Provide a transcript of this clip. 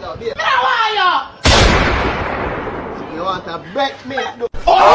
Get babe. Are you? You want to break me? Oh!